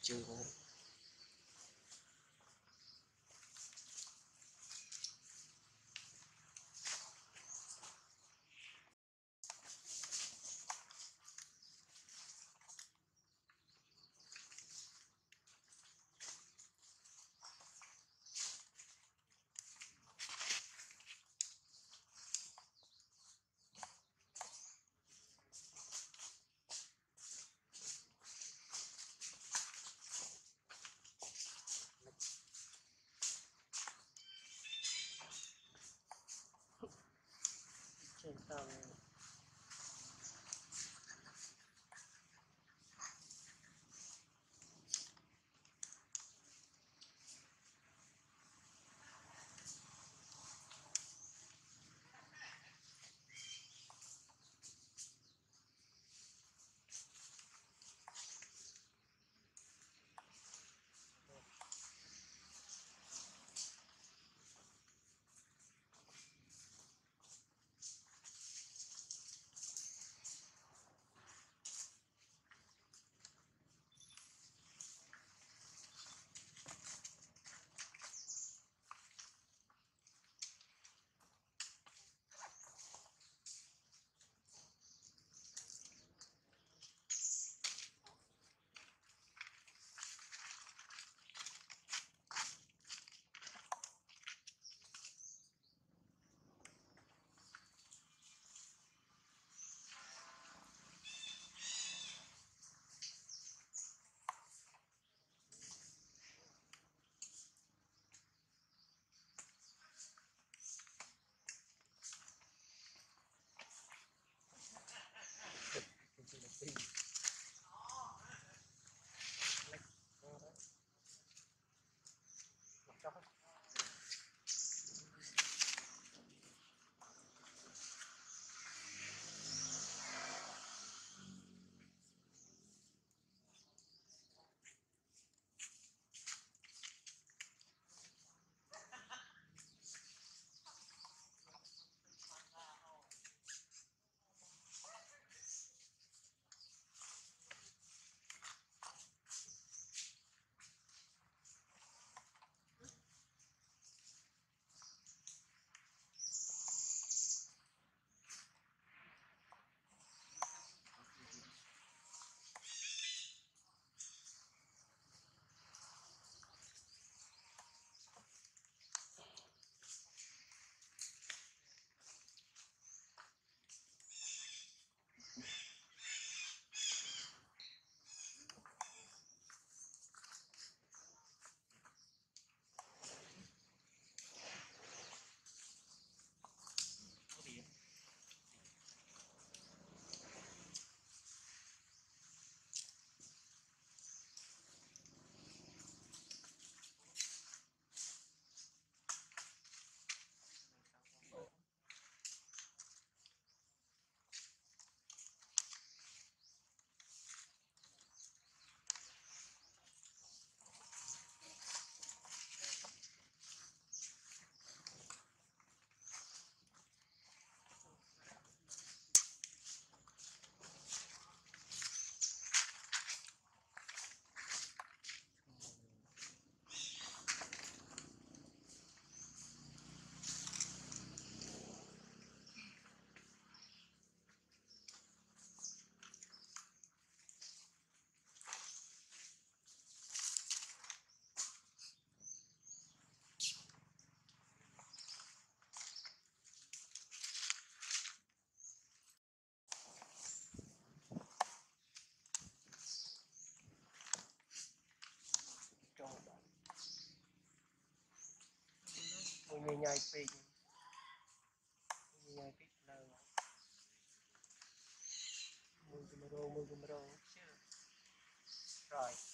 进攻。something. មួយញ៉ៃៗពេកញ៉ៃៗពេកនៅមួយគម្រោងមួយគម្រោងជឿ rồi